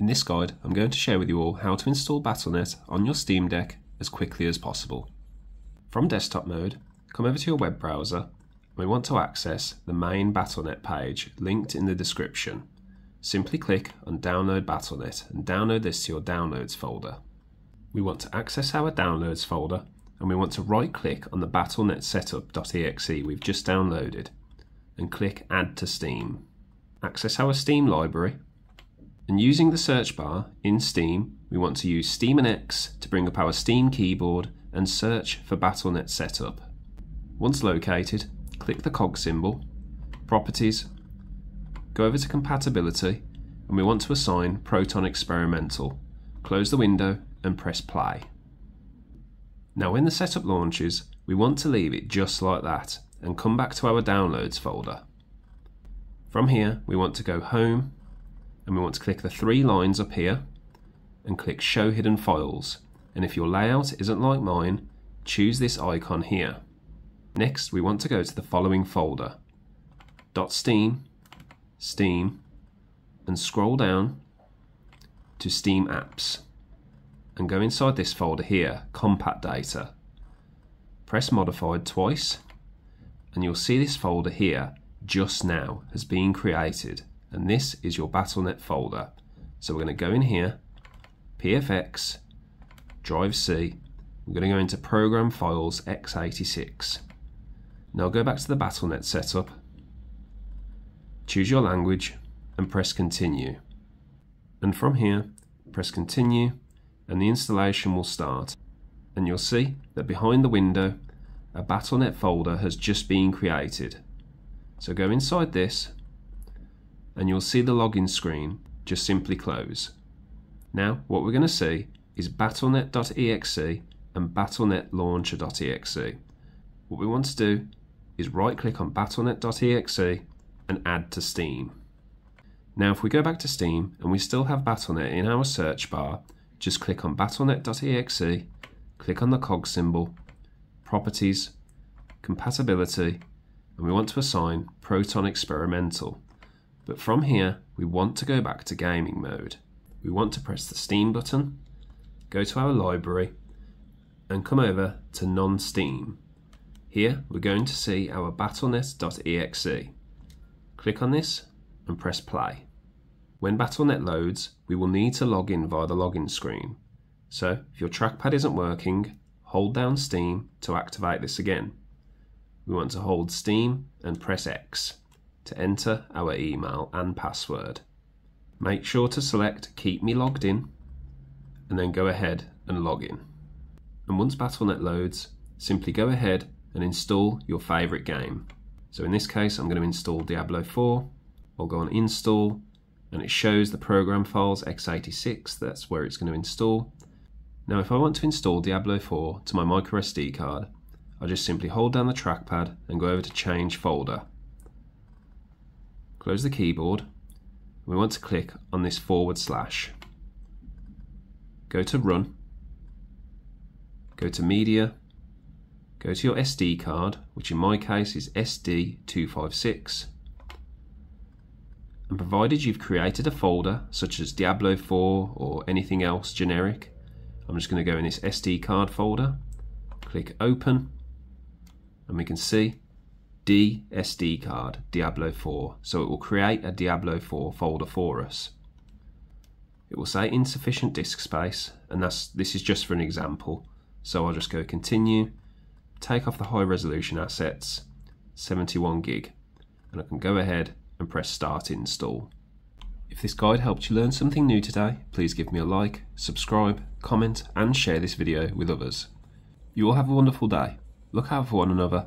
In this guide, I'm going to share with you all how to install Battle.net on your Steam Deck as quickly as possible. From desktop mode, come over to your web browser we want to access the main Battle.net page linked in the description. Simply click on Download Battle.net and download this to your Downloads folder. We want to access our Downloads folder and we want to right click on the Battle.net setup.exe we've just downloaded and click Add to Steam. Access our Steam library and using the search bar in Steam we want to use Steam and X to bring up our Steam keyboard and search for Battle.net setup. Once located, click the cog symbol, Properties, go over to Compatibility and we want to assign Proton Experimental. Close the window and press play. Now when the setup launches, we want to leave it just like that and come back to our downloads folder. From here, we want to go home and we want to click the three lines up here and click show hidden files. And if your layout isn't like mine, choose this icon here. Next, we want to go to the following folder, .steam, Steam, and scroll down to Steam Apps and go inside this folder here, Compat Data. Press Modified twice and you'll see this folder here just now has been created and this is your Battle.net folder. So we're going to go in here, PFX, Drive C, we're going to go into Program Files x86. Now go back to the Battle.net setup, choose your language and press Continue. And from here, press Continue and the installation will start. And you'll see that behind the window, a Battle.net folder has just been created. So go inside this, and you'll see the login screen just simply close. Now, what we're going to see is Battle.net.exe and Battle.net Launcher.exe. What we want to do is right click on Battle.net.exe and add to Steam. Now if we go back to Steam and we still have Battle.net in our search bar, just click on Battle.net.exe, click on the cog symbol, Properties, Compatibility, and we want to assign Proton Experimental. But from here, we want to go back to gaming mode. We want to press the Steam button, go to our library, and come over to non-Steam. Here, we're going to see our Battle.net.exe. Click on this and press play. When Battle.net loads, we will need to log in via the login screen. So if your trackpad isn't working, hold down Steam to activate this again. We want to hold Steam and press X to enter our email and password. Make sure to select Keep Me Logged In and then go ahead and log in. And once Battle.net loads, simply go ahead and install your favourite game. So in this case, I'm going to install Diablo 4. I'll go on Install and it shows the program files x86, that's where it's going to install. Now if I want to install Diablo 4 to my micro SD card, I just simply hold down the trackpad and go over to change folder. Close the keyboard. We want to click on this forward slash. Go to run. Go to media. Go to your SD card, which in my case is SD256 and provided you've created a folder such as Diablo 4 or anything else generic, I'm just going to go in this SD card folder, click open, and we can see DSD card Diablo 4. So it will create a Diablo 4 folder for us. It will say insufficient disk space, and that's this is just for an example. So I'll just go continue, take off the high resolution assets, 71 gig, and I can go ahead and press start install. If this guide helped you learn something new today, please give me a like, subscribe, comment and share this video with others. You all have a wonderful day, look out for one another